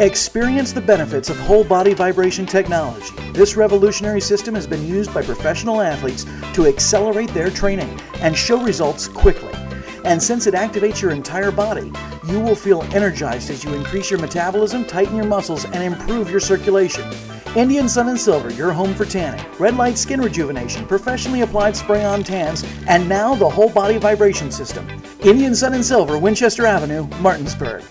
Experience the benefits of whole body vibration technology. This revolutionary system has been used by professional athletes to accelerate their training and show results quickly. And since it activates your entire body, you will feel energized as you increase your metabolism, tighten your muscles, and improve your circulation. Indian Sun and Silver, your home for tanning, red light skin rejuvenation, professionally applied spray on tans, and now the whole body vibration system. Indian Sun and Silver, Winchester Avenue, Martinsburg.